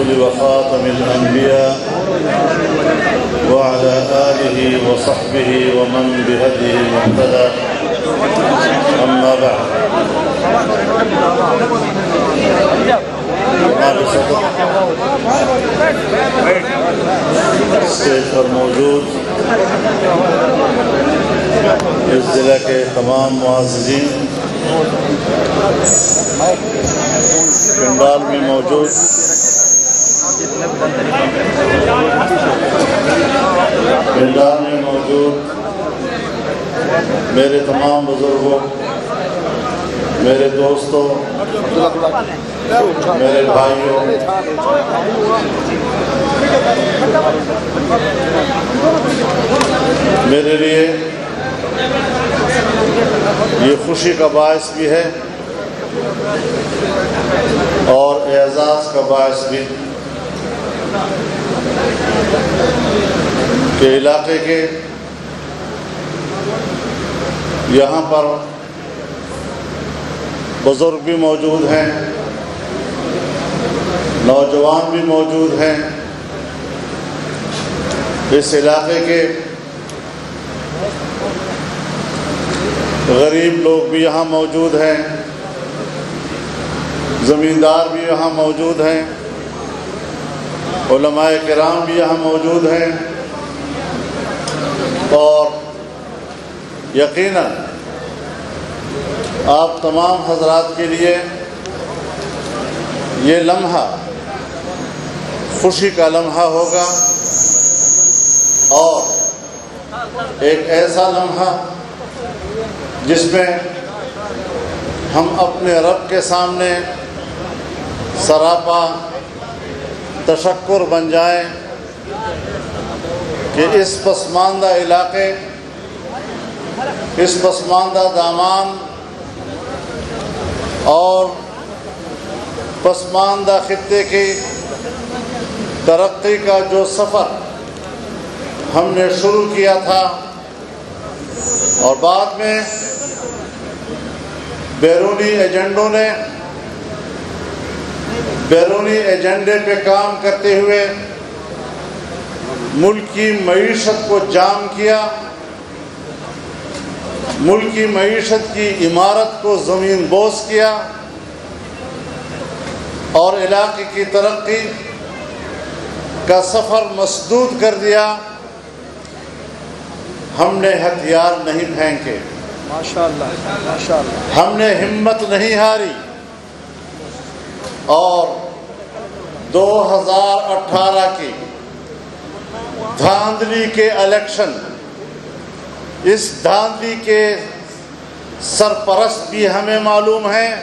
الرسل وخاتم الأنبياء وعلى آله وصحبه ومن بهديه مهتدى أما بعد. اسٹیج پر موجود اس ضلع کے تمام معززین پنڈال میں موجود. پنڈال میں موجود میرے تمام بزرگوں، میرے دوستوں، میرے بھائیوں، میرے لیے یہ خوشی کا باعث بھی ہے اور اعزاز کا باعث بھی۔ کہ علاقے کے یہاں پر بزرگ بھی موجود ہیں، نوجوان بھی موجود ہیں۔ اس علاقے کے غریب لوگ بھی یہاں موجود ہیں، زمیندار بھی یہاں موجود ہیں۔ علماء کرام بھی یہاں موجود ہیں اور یقیناً آپ تمام حضرات کے لیے یہ لمحہ خوشی کا لمحہ ہوگا اور ایک ایسا لمحہ جس میں ہم اپنے رب کے سامنے سراپا تشکر بن جائیں کہ اس پسماندہ علاقے، اس پسماندہ دامان اور پسماندہ خطے کی ترقی کا جو سفر ہم نے شروع کیا تھا۔ اور بعد میں بیرونی ایجنڈوں نے بیرونی ایجنڈے پہ کام کرتے ہوئے ملک کی معیشت کو جام کیا ملک کی معیشت کی عمارت کو زمین بوس کیا اور علاقے کی ترقی کا سفر مسدود کر دیا۔ ہم نے ہتھیار نہیں پھینکے۔ ہم نے ہمت نہیں ہاری۔ اور دو ہزار اٹھارہ کی دھاندلی کے الیکشن، اس دھاندلی کے سرپرست بھی ہمیں معلوم ہیں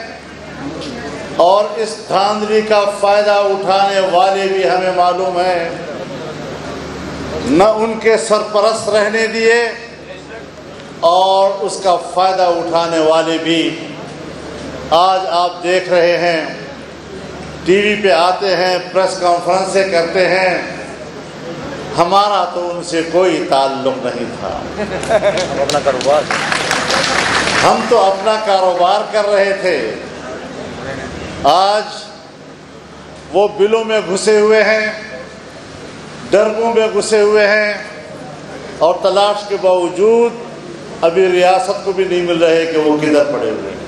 اور اس دھاندلی کا فائدہ اٹھانے والے بھی ہمیں معلوم ہیں۔ نہ ان کے سرپرست رہنے دیے اور اس کا فائدہ اٹھانے والے بھی۔ آج آپ دیکھ رہے ہیں ٹی وی پہ آتے ہیں پریس کانفرنسیں کرتے ہیں۔ ہمارا تو ان سے کوئی تعلق نہیں تھا۔ اپنا کاروبار۔ ہم تو اپنا کاروبار کر رہے تھے۔ آج وہ بلوں میں گھسے ہوئے ہیں ڈربوں میں گھسے ہوئے ہیں اور تلاش کے باوجود ابھی ریاست کو بھی نہیں مل رہے کہ وہ کدھر پڑے ہوئے۔ ہیں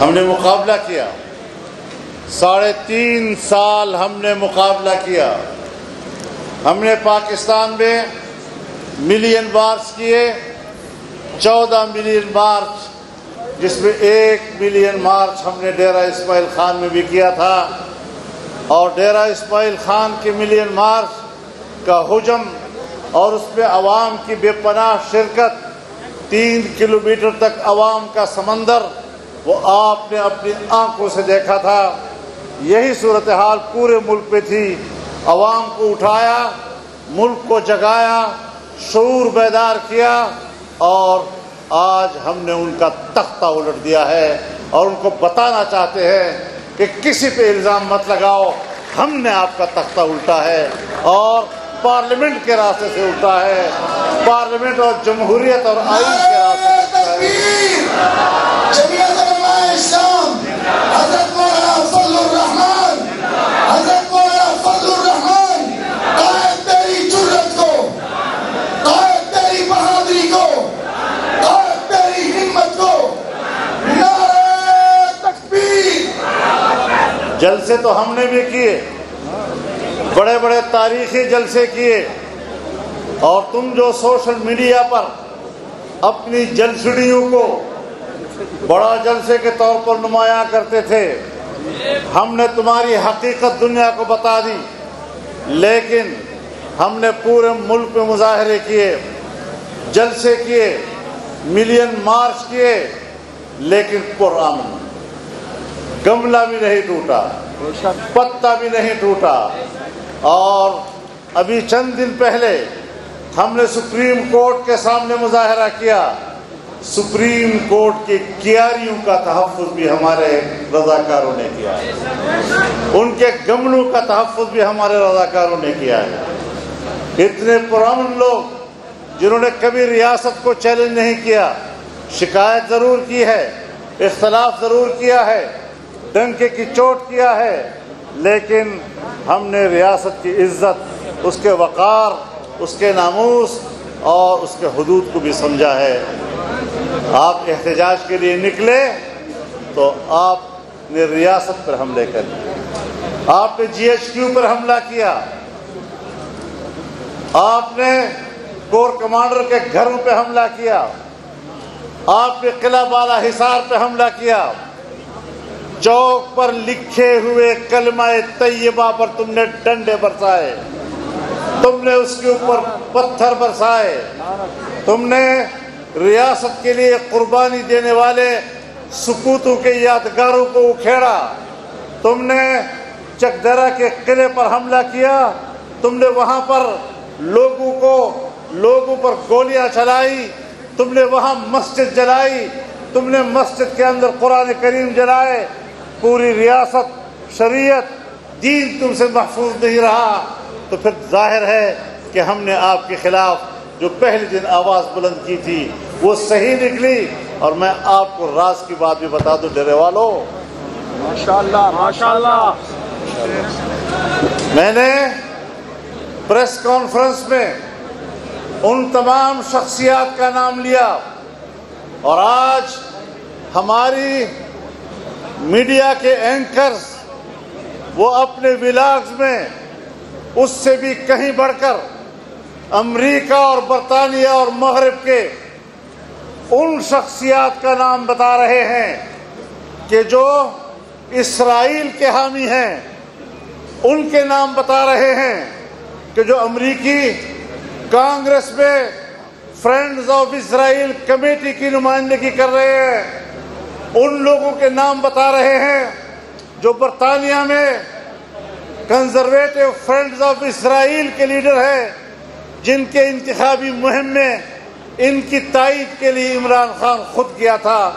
ہم نے مقابلہ کیا۔ ساڑھے تین سال ہم نے مقابلہ کیا۔ ہم نے پاکستان میں ملین مارچ کیے، چودہ ملین مارچ جس میں ایک ملین مارچ ہم نے ڈیرہ اسماعیل خان میں بھی کیا تھا۔ اور ڈیرہ اسماعیل خان کی ملین مارچ کا حجم اور اس میں عوام کی بے پناہ شرکت، تین کلومیٹر تک عوام کا سمندر، وہ آپ نے اپنی آنکھوں سے دیکھا تھا۔ یہی صورتحال پورے ملک پہ تھی۔ عوام کو اٹھایا، ملک کو جگایا، شعور بیدار کیا اور آج ہم نے ان کا تختہ الٹ دیا ہے اور ان کو بتانا چاہتے ہیں کہ کسی پہ الزام مت لگاؤ، ہم نے آپ کا تختہ الٹا ہے اور پارلیمنٹ کے راستے سے الٹا ہے۔ پارلیمنٹ اور جمہوریت اور آئین کے راستے سے جلسے تو ہم نے بھی کیے، بڑے بڑے تاریخی جلسے کیے۔ اور تم جو سوشل میڈیا پر اپنی جلسڑیوں کو بڑا جلسے کے طور پر نمایاں کرتے تھے، ہم نے تمہاری حقیقت دنیا کو بتا دی، لیکن ہم نے پورے ملک میں مظاہرے کیے، جلسے کیے، ملین مارچ کیے، لیکن پرامن، گملہ بھی نہیں ٹوٹا۔ پتا بھی نہیں ٹوٹا۔ اور ابھی چند دن پہلے ہم نے سپریم کورٹ کے سامنے مظاہرہ کیا۔ سپریم کورٹ کی کیاریوں کا تحفظ بھی ہمارے رضاکاروں نے کیا ہے۔ ان کے گملوں کا تحفظ بھی ہمارے رضاکاروں نے کیا ہے۔ اتنے پرامن لوگ جنہوں نے کبھی ریاست کو چیلنج نہیں کیا، شکایت ضرور کی ہے، اختلاف ضرور کیا ہے۔ ڈنکے کی چوٹ کیا ہے، لیکن ہم نے ریاست کی عزت، اس کے وقار، اس کے ناموس اور اس کے حدود کو بھی سمجھا ہے۔ آپ احتجاج کے لیے نکلے تو آپ نے ریاست پر حملے کر آپ نے جی ایچ کیو پر حملہ کیا۔ آپ نے کور کمانڈر کے گھروں پہ حملہ کیا۔ آپ نے قلعہ بالا حصار پہ حملہ کیا۔ چوک پر لکھے ہوئے کلمہ طیبہ پر تم نے ڈنڈے برسائے۔ تم نے اس کے اوپر پتھر برسائے۔ تم نے ریاست کے لیے قربانی دینے والے سکوتوں کے یادگاروں کو اکھیڑا۔ تم نے چکدرا کے قلعے پر حملہ کیا۔ تم نے وہاں پر لوگوں کو، لوگوں پر گولیاں چلائی۔ تم نے وہاں مسجد جلائی۔ تم نے مسجد کے اندر قرآن کریم جلائے۔ پوری ریاست شریعت دین تم سے محفوظ نہیں رہا۔ تو پھر ظاہر ہے کہ ہم نے آپ کے خلاف جو پہلے دن آواز بلند کی تھی وہ صحیح نکلی۔ اور میں آپ کو راز کی بات بھی بتا دوں ڈرے والوں ماشاءاللہ ماشاءاللہ۔ میں نے پریس کانفرنس میں ان تمام شخصیات کا نام لیا۔ اور آج ہماری میڈیا کے اینکرز وہ اپنے ولاگز میں اس سے بھی کہیں بڑھ کر امریکہ اور برطانیہ اور مغرب کے ان شخصیات کا نام بتا رہے ہیں کہ جو اسرائیل کے حامی ہیں، ان کے نام بتا رہے ہیں کہ جو امریکی کانگریس میں فرینڈز آف اسرائیل کمیٹی کی نمائندگی کر رہے ہیں۔ ان لوگوں کے نام بتا رہے ہیں جو برطانیہ میں کنزرویٹو فرینڈز آف اسرائیل کے لیڈر ہیں، جن کے انتخابی مہم میں ان کی تائید کے لیے عمران خان خود کیا تھا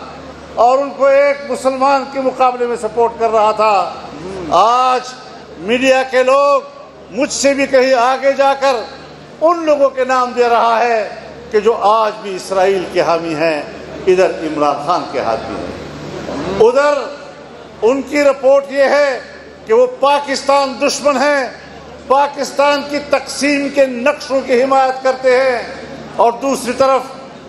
اور ان کو ایک مسلمان کے مقابلے میں سپورٹ کر رہا تھا۔ آج میڈیا کے لوگ مجھ سے بھی کہیں آگے جا کر ان لوگوں کے نام دے رہا ہے کہ جو آج بھی اسرائیل کے حامی ہیں، ادھر عمران خان کے حامی ہیں۔ ادھر ان کی رپورٹ یہ ہے کہ وہ پاکستان دشمن ہیں، پاکستان کی تقسیم کے نقشوں کی حمایت کرتے ہیں اور دوسری طرف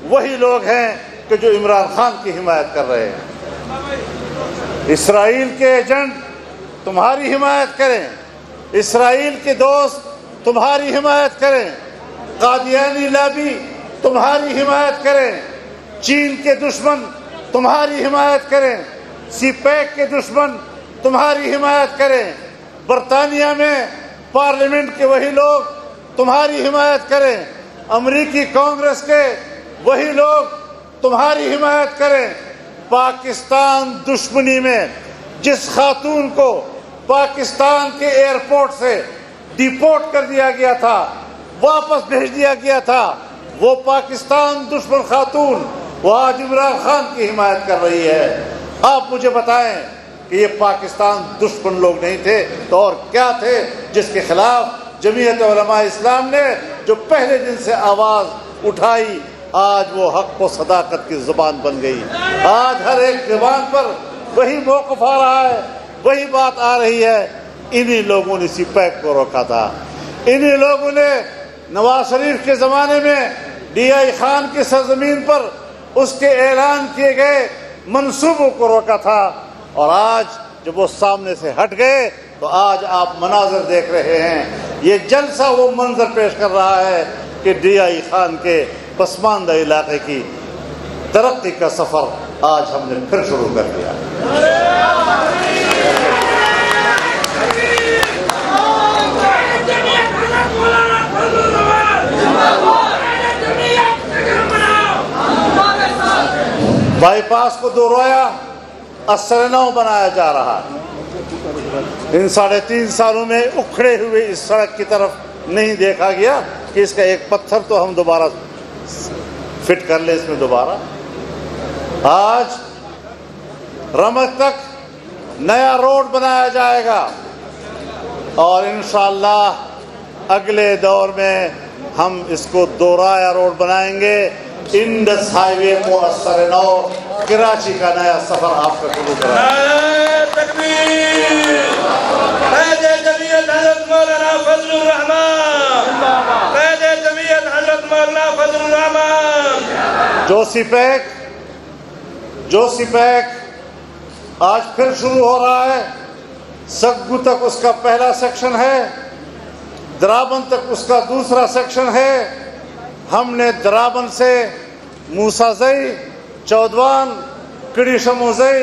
وہی لوگ ہیں کہ جو عمران خان کی حمایت کر رہے ہیں۔ اسرائیل کے ایجنٹ تمہاری حمایت کریں، اسرائیل کے دوست تمہاری حمایت کریں، قادیانی لابی تمہاری حمایت کریں، چین کے دشمن تمہاری حمایت کریں۔ سی پیک کے دشمن تمہاری حمایت کریں۔ برطانیہ میں پارلیمنٹ کے وہی لوگ تمہاری حمایت کریں۔ امریکی کانگریس کے وہی لوگ تمہاری حمایت کریں۔ پاکستان دشمنی میں جس خاتون کو پاکستان کے ایئرپورٹ سے ڈیپورٹ کر دیا گیا تھا، واپس بھیج دیا گیا تھا، وہ پاکستان دشمن خاتون وہ آج عمران خان کی حمایت کر رہی ہے۔ آپ مجھے بتائیں کہ یہ پاکستان دشمن لوگ نہیں تھے تو اور کیا تھے جس کے خلاف جمعیت علماء اسلام نے جو پہلے دن سے آواز اٹھائی، آج وہ حق و صداقت کی زبان بن گئی۔ آج ہر ایک زبان پر وہی موقف آ رہا ہے، وہی بات آ رہی ہے۔ انہی لوگوں نے سی پیک کو روکا تھا۔ انہی لوگوں نے نواز شریف کے زمانے میں ڈی آئی خان کی سرزمین پر اس کے اعلان کیے گئے منصوبوں کو روکا تھا۔ اور آج جب وہ سامنے سے ہٹ گئے تو آج آپ مناظر دیکھ رہے ہیں۔ یہ جلسہ وہ منظر پیش کر رہا ہے کہ ڈی آئی خان کے پسماندہ علاقے کی ترقی کا سفر آج ہم نے پھر شروع کر دیا۔ پاس کو دو رویا اثر نو بنایا جا رہا۔ ہے ان ساڑھے تین سالوں میں اکھڑے ہوئے اس سڑک کی طرف نہیں دیکھا گیا کہ اس کا ایک پتھر تو ہم دوبارہ فٹ کر لیں اس میں دوبارہ۔ آج رمک تک نیا روڈ بنایا جائے گا۔ اور انشاءاللہ اگلے دور میں ہم اس کو دورایا روڈ بنائیں گے۔ انڈس ہائی وے مؤثر نو کراچی کا نیا سفر آپ کا شروع کرا حضرت مولانا فضل الرحمان حضرت مولانا فضل الرحمان جو سی پیک جو سی پیک آج پھر شروع ہو رہا ہے سگو تک اس کا پہلا سیکشن ہے درابن تک اس کا دوسرا سیکشن ہے ہم نے درابن سے موسازئی چودوان کڑی شموزئی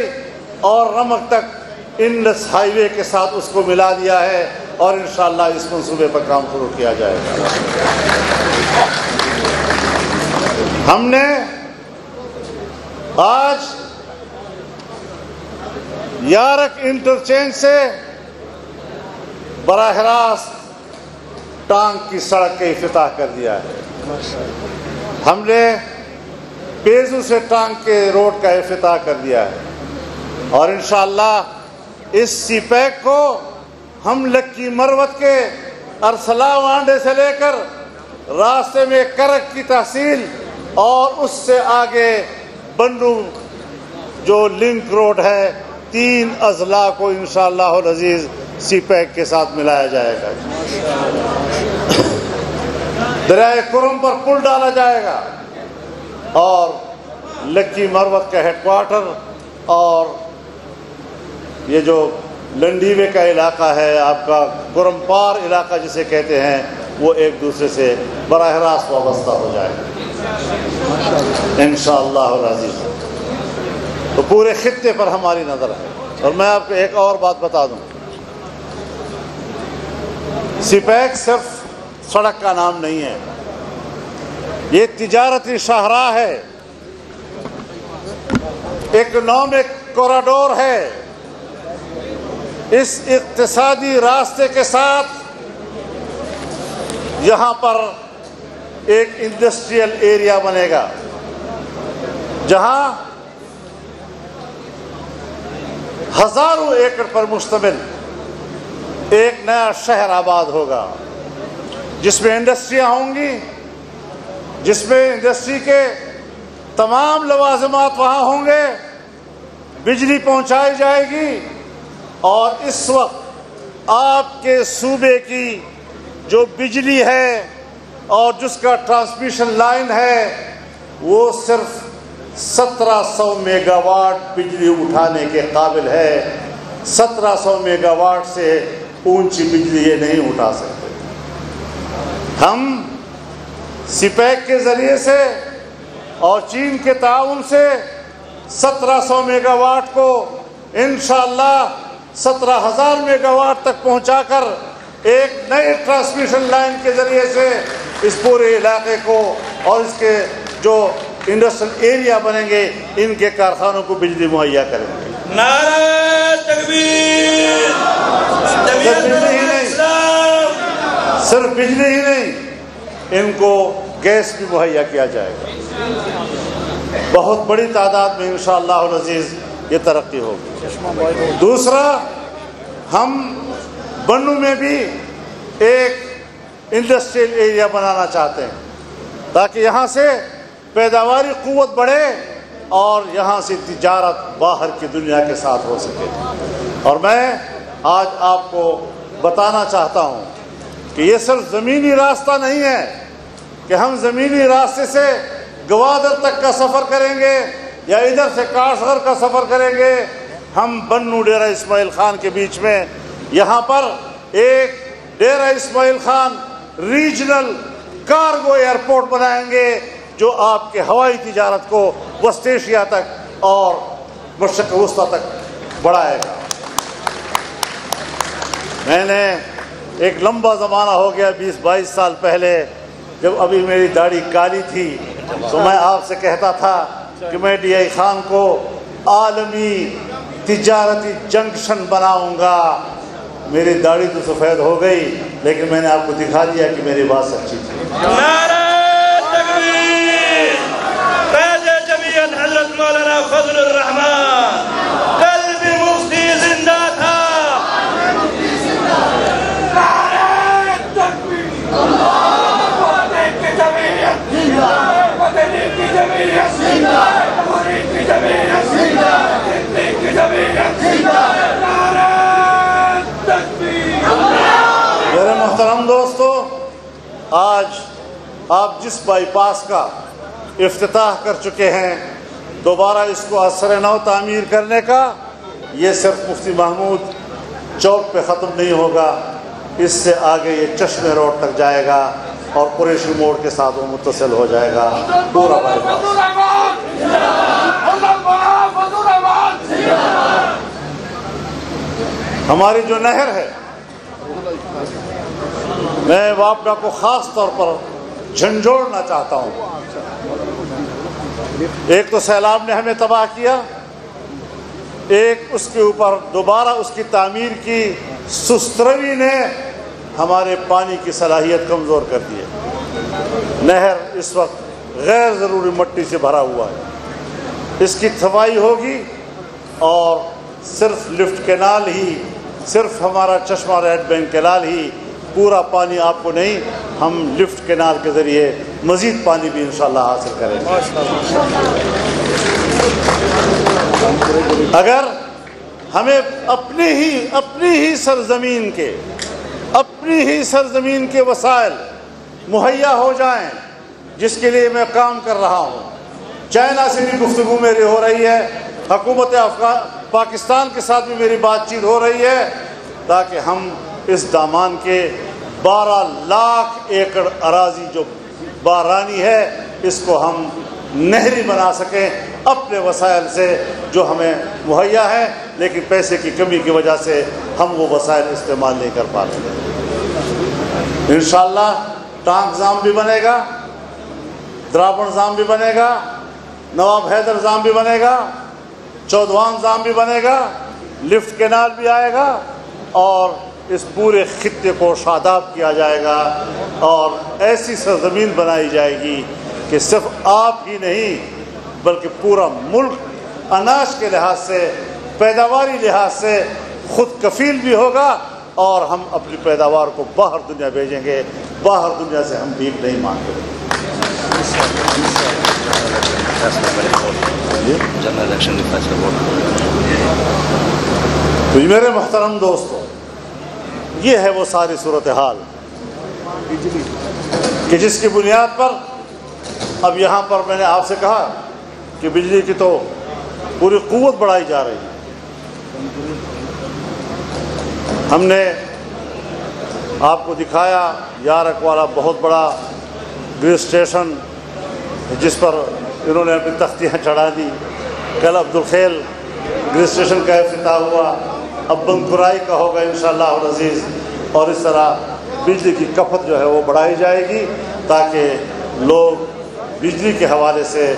اور رمک تک انڈس ہائی وے کے ساتھ اس کو ملا دیا ہے اور انشاءاللہ اس منصوبے پر کام شروع کیا جائے گا۔ ہم نے آج یارک انٹرچینج سے براہ راست ٹانگ کی سڑک کا افتتاح کر دیا ہے۔ ہم نے پیزو سے ٹانگ کے روڈ کا افتتاح کر دیا ہے۔ اور انشاءاللہ اس سی پیک کو ہم لکی مروت کے ارسلا وانڈے سے لے کر راستے میں کرک کی تحصیل اور اس سے آگے بنو جو لنک روڈ ہے، تین اضلاع کو انشاءاللہ العزیز سی پیک کے ساتھ ملایا جائے گا۔ دریائے کرم پر پل ڈالا جائے گا اور لکی مروت کا ہیڈ کوارٹر اور یہ جو لنڈیوے کا علاقہ ہے، آپ کا گرمپار علاقہ جسے کہتے ہیں، وہ ایک دوسرے سے براہ راست وابستہ ہو جائے انشاءاللہ العزیز۔ تو پورے خطے پر ہماری نظر ہے۔ اور میں آپ کو ایک اور بات بتا دوں۔ سپیک صرف سڑک کا نام نہیں ہے۔ یہ تجارتی شاہراہ ہے۔ اکنامک کوریڈور ہے۔ اس اقتصادی راستے کے ساتھ یہاں پر ایک انڈسٹریل ایریا بنے گا۔ جہاں ہزاروں ایکڑ پر مشتمل ایک نیا شہر آباد ہوگا۔ جس میں انڈسٹریاں ہوں گی، جس میں انڈسٹری کے تمام لوازمات وہاں ہوں گے، بجلی پہنچائی جائے گی اور اس وقت آپ کے صوبے کی جو بجلی ہے اور جس کا ٹرانسمیشن لائن ہے، وہ صرف سترہ سو میگا واٹ بجلی اٹھانے کے قابل ہے۔ سترہ سو میگا واٹ سے اونچی بجلی یہ نہیں اٹھا سکتے۔ ہم سپیک کے ذریعے سے اور چین کے تعاون سے سترہ سو میگا واٹ کو انشاءاللہ سترہ ہزار میگا واٹ تک پہنچا کر ایک نئے ٹرانسمیشن لائن کے ذریعے سے اس پورے علاقے کو اور اس کے جو انڈسٹریل ایریا بنیں گے ان کے کارخانوں کو بجلی مہیا کریں گے۔ نعرہ تکبیر۔ صرف بجلی ہی نہیں، ان کو گیس بھی مہیا کیا جائے گا۔ بہت بڑی تعداد میں انشاءاللہ العزیز یہ ترقی ہوگی۔ دوسرا، ہم بنو میں بھی ایک انڈسٹریل ایریا بنانا چاہتے ہیں، تاکہ یہاں سے پیداواری قوت بڑھے اور یہاں سے تجارت باہر کی دنیا کے ساتھ ہو سکے۔ اور میں آج آپ کو بتانا چاہتا ہوں کہ یہ صرف زمینی راستہ نہیں ہے کہ ہم زمینی راستے سے گوادر تک کا سفر کریں گے یا ادھر سے کاشغر کا سفر کریں گے، ہم بنو ڈیرہ اسماعیل خان کے بیچ میں یہاں پر ایک Dera Ismail Khan regional cargo airport بنائیں گے جو آپ کے ہوائی تجارت کو وسط ایشیا تک اور مشرق وسطی تک بڑھائے گا۔ میں نے ایک لمبا زمانہ ہو گیا بیس بائیس سال پہلے، جب ابھی میری داڑھی کالی تھی، تو میں آپ سے کہتا تھا کہ میں ڈی آئی خان کو عالمی تجارتی جنکشن بناؤں گا۔ میری داڑھی تو سفید ہو گئی، لیکن میں نے آپ کو دکھا دیا کہ میری بات سچی تھی۔ حضرت مولانا فضل الرحمن کل بھی مفتی زندہ تھا میرے محترم دوستو آج آپ جس بائی پاس کا افتتاح کر چکے ہیں، دوبارہ اس کو اثر نو تعمیر کرنے کا، یہ صرف مفتی محمود چوک پہ ختم نہیں ہوگا، اس سے آگے یہ چشمے روڈ تک جائے گا اور قریشی موڑ کے ساتھ وہ متصل ہو جائے گا۔ پورا بائی پاس ہماری جو نہر ہے، میں واپڈا کو خاص طور پر جھنجھوڑنا چاہتا ہوں۔ ایک تو سیلاب نے ہمیں تباہ کیا، ایک اس کے اوپر دوبارہ اس کی تعمیر کی، سستروی نے ہمارے پانی کی صلاحیت کمزور کر دی ہے۔ نہر اس وقت غیر ضروری مٹی سے بھرا ہوا ہے۔ اس کی صفائی ہوگی اور صرف لفٹ کینال ہی، صرف ہمارا چشمہ ریڈ بینک کینال ہی پورا پانی آپ کو نہیں، ہم لفٹ کینال کے ذریعے مزید پانی بھی انشاءاللہ حاصل کریں گے۔ اگر ہمیں اپنی ہی اپنی ہی سرزمین کے، اپنی ہی سرزمین کے وسائل مہیا ہو جائیں، جس کے لیے میں کام کر رہا ہوں۔ چائنا سے بھی گفتگو میری ہو رہی ہے، حکومت افغان، پاکستان کے ساتھ بھی میری بات چیت ہو رہی ہے، تاکہ ہم اس دامان کے بارہ لاکھ ایکڑ اراضی جو بارانی ہے، اس کو ہم نہری بنا سکیں اپنے وسائل سے جو ہمیں مہیا ہے، لیکن پیسے کی کمی کی وجہ سے ہم وہ وسائل استعمال نہیں کر پاتے انشاءاللہ ٹانک زام بھی بنے گا دراپڑ زام بھی بنے گا، نواب حیدر زام بھی بنے گا چودوان زام بھی بنے گا، لفٹ کینال بھی آئے گا اور اس پورے خطے کو شاداب کیا جائے گا اور ایسی سرزمین بنائی جائے گی کہ صرف آپ ہی نہیں بلکہ پورا ملک اناج کے لحاظ سے، پیداواری لحاظ سے خود کفیل بھی ہوگا اور ہم اپنی پیداوار کو باہر دنیا بھیجیں گے، باہر دنیا سے ہم بھیک نہیں مانگیں گے تو یہ میرے محترم دوستو یہ ہے وہ ساری صورتحال کہ جس کی بنیاد پر اب یہاں پر میں نے آپ سے کہا کہ بجلی کی تو پوری قوت بڑھائی جا رہی ہے۔ ہم نے آپ کو دکھایا یارک والا بہت بڑا گریس اسٹیشن جس پر انہوں نے اپنی تختیاں چڑھا دی۔ کل عبدالخیل گریس اسٹیشن کا افتتاح ہوا۔ اب بنکرائی کا ہوگا انشاءاللہ العزیز اور اس طرح بجلی کی کفت جو ہے وہ بڑھائی جائے گی تاکہ لوگ بجلی کے حوالے سے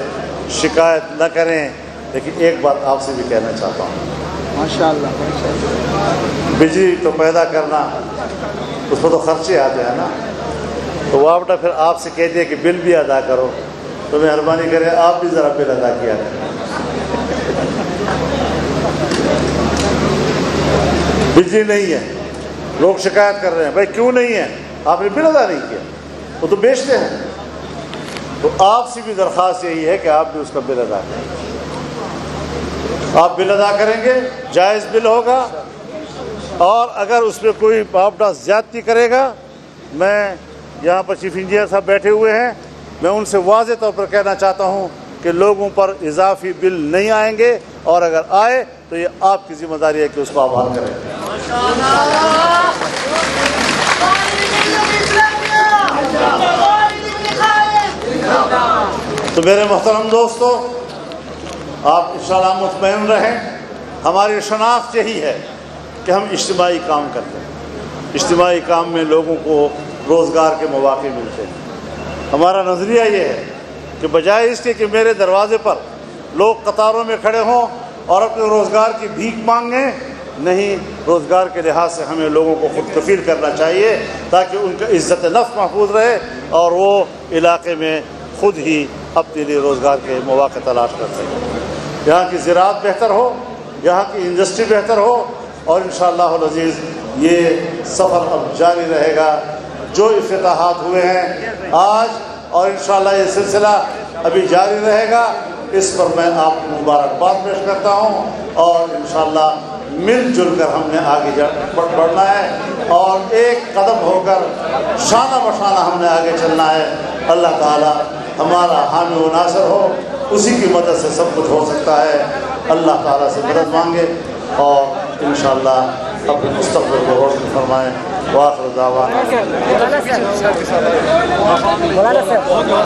شکایت نہ کریں۔ لیکن ایک بات آپ سے بھی کہنا چاہتا ہوں۔ ماشاءاللہ بجلی تو پیدا کرنا اس پر تو خرچے آتے ہیں نا۔ تو وہ آپٹا پھر آپ سے کہہ دیا کہ بل بھی ادا کرو۔ تو مہربانی کریں آپ بھی ذرا بل ادا کیا۔ کریں بجلی نہیں ہے۔ لوگ شکایت کر رہے ہیں۔ بھائی کیوں نہیں ہے؟ آپ نے بل ادا نہیں کیا۔ وہ تو بیچتے ہیں۔ تو آپ سے بھی درخواست یہی ہے کہ آپ بھی اس کا بل ادا کریں۔ آپ بل ادا کریں گے، جائز بل ہوگا۔ اور اگر اس پہ کوئی معاوضہ زیادتی کرے گا، میں یہاں پر چیف انجینئر صاحب بیٹھے ہوئے ہیں۔ میں ان سے واضح طور پر کہنا چاہتا ہوں کہ لوگوں پر اضافی بل نہیں آئیں گے۔ اور اگر آئے تو یہ آپ کی ذمہ داری ہے کہ اس کو آپ حل کریں۔ تو میرے محترم دوستو، آپ انشاءاللہ مطمئن رہیں، ہماری شناخت یہی ہے کہ ہم اجتماعی کام کرتے ہیں۔ اجتماعی کام میں لوگوں کو روزگار کے مواقع ملتے ہیں۔ ہمارا نظریہ یہ ہے کہ بجائے اس کے کہ میرے دروازے پر لوگ قطاروں میں کھڑے ہوں اور اپنے روزگار کی بھیک مانگیں نہیں، روزگار کے لحاظ سے ہمیں لوگوں کو خود کفیل کرنا چاہیے تاکہ ان کا عزت نفس محفوظ رہے اور وہ علاقے میں خود ہی اپنے لیے روزگار کے مواقع تلاش کر سکیں۔ یہاں کی زراعت بہتر ہو، یہاں کی انڈسٹری بہتر ہو اور انشاءاللہ العزیز یہ سفر اب جاری رہے گا۔ جو افتتاحات ہوئے ہیں آج اور انشاءاللہ یہ سلسلہ ابھی جاری رہے گا، اس پر میں آپ کو مبارکباد پیش کرتا ہوں اور انشاءاللہ مل جل کر ہم نے آگے بڑھنا ہے اور ایک قدم ہو کر شانہ بشانہ ہم نے آگے چلنا ہے۔ اللہ تعالی ہمارا حامی و ناصر ہو۔ اسی کی مدد سے سب کچھ ہو سکتا ہے۔ اللہ تعالیٰ سے مدد مانگے اور انشاءاللہ اپنے مستقبل کو روشن فرمائیں۔ واخر دعوانا۔